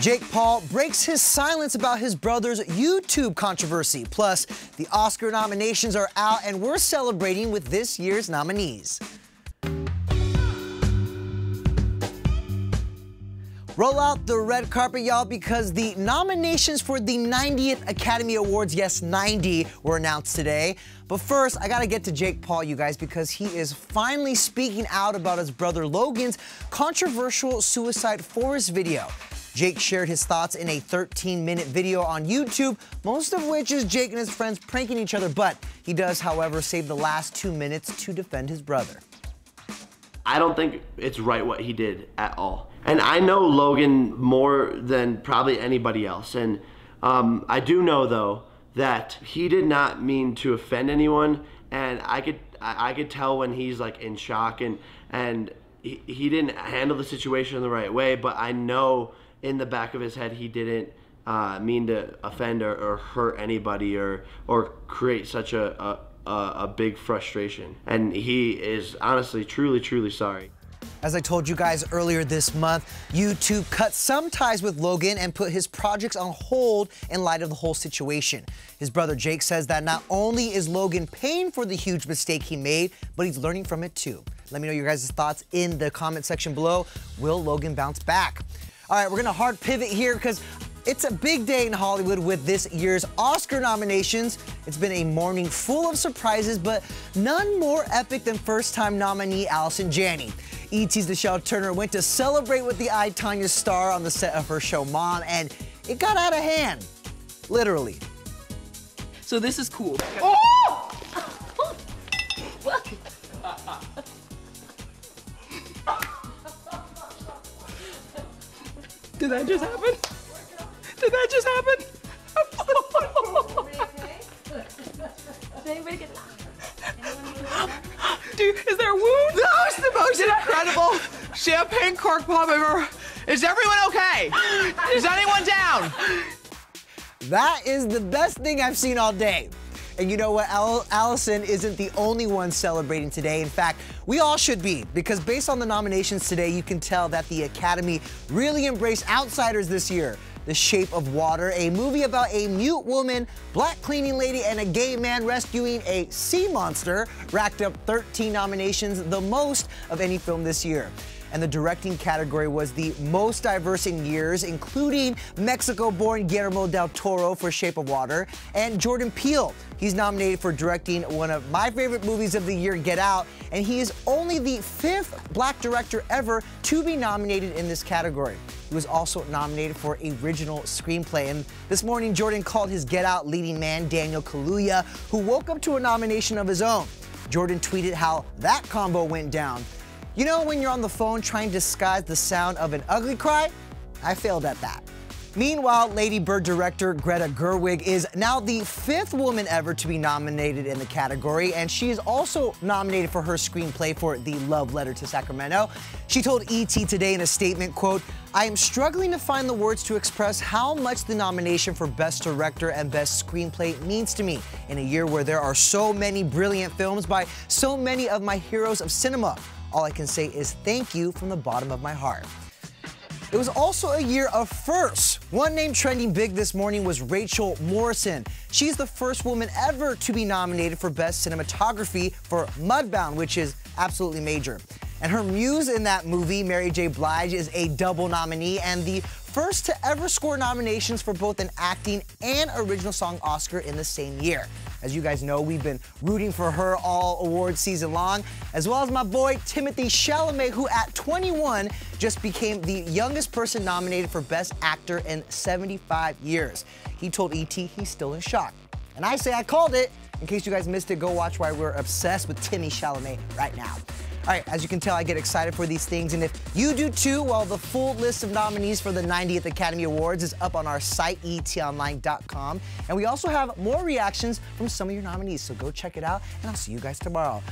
Jake Paul breaks his silence about his brother's YouTube controversy. Plus, the Oscar nominations are out and we're celebrating with this year's nominees. Roll out the red carpet, y'all, because the nominations for the 90th Academy Awards, yes, 90, were announced today. But first, I gotta get to Jake Paul, you guys, because he is finally speaking out about his brother Logan's controversial Suicide Forest video. Jake shared his thoughts in a 13 minute video on YouTube, most of which is Jake and his friends pranking each other, but he does, however, save the last two minutes to defend his brother. I don't think it's right what he did at all. And I know Logan more than probably anybody else. And um, I do know, though, that he did not mean to offend anyone. And I could, I, I could tell when he's like in shock and, and he, he didn't handle the situation the right way. But I know in the back of his head he didn't uh, mean to offend or, or, hurt anybody or or create such a, a, a big frustration. And he is honestly, truly, truly sorry. As I told you guys earlier this month, YouTube cut some ties with Logan and put his projects on hold in light of the whole situation. His brother Jake says that not only is Logan paying for the huge mistake he made, but he's learning from it too. Let me know your guys' thoughts in the comment section below. Will Logan bounce back? All right, we're gonna hard pivot here because it's a big day in Hollywood with this year's Oscar nominations. It's been a morning full of surprises, but none more epic than first-time nominee Allison Janney. E.T.'s Nichelle Turner went to celebrate with the I, Tonya star on the set of her show Mom, and it got out of hand, literally. So this is cool. Oh! Did that just happen? Did that just happen? Dude, is there a wound? That was the most incredible champagne cork pop ever. Is everyone okay? Is anyone down? That is the best thing I've seen all day. And you know what? Al Allison isn't the only one celebrating today. In fact, we all should be, because based on the nominations today, you can tell that the Academy really embraced outsiders this year. The Shape of Water, a movie about a mute woman, black cleaning lady, and a gay man rescuing a sea monster, racked up 13 nominations, the most of any film this year and the directing category was the most diverse in years, including Mexico-born Guillermo del Toro for Shape of Water and Jordan Peele. He's nominated for directing one of my favorite movies of the year, Get Out, and he is only the fifth black director ever to be nominated in this category. He was also nominated for original screenplay. And this morning, Jordan called his Get Out leading man, Daniel Kaluuya, who woke up to a nomination of his own. Jordan tweeted how that combo went down. You know when you're on the phone trying to disguise the sound of an ugly cry? I failed at that. Meanwhile, Lady Bird director Greta Gerwig is now the fifth woman ever to be nominated in the category, and she is also nominated for her screenplay for The Love Letter to Sacramento. She told ET today in a statement, quote, I am struggling to find the words to express how much the nomination for Best Director and Best Screenplay means to me in a year where there are so many brilliant films by so many of my heroes of cinema. All I can say is thank you from the bottom of my heart. It was also a year of firsts. One name trending big this morning was Rachel Morrison. She's the first woman ever to be nominated for Best Cinematography for Mudbound, which is absolutely major. And her muse in that movie, Mary J. Blige, is a double nominee and the first to ever score nominations for both an acting and original song Oscar in the same year. As you guys know, we've been rooting for her all award season long, as well as my boy Timothy Chalamet, who at 21 just became the youngest person nominated for Best Actor in 75 years. He told ET he's still in shock. And I say I called it. In case you guys missed it, go watch why we're obsessed with Timmy Chalamet right now. All right, as you can tell, I get excited for these things, and if you do too, well, the full list of nominees for the 90th Academy Awards is up on our site, etonline.com. And we also have more reactions from some of your nominees, so go check it out, and I'll see you guys tomorrow.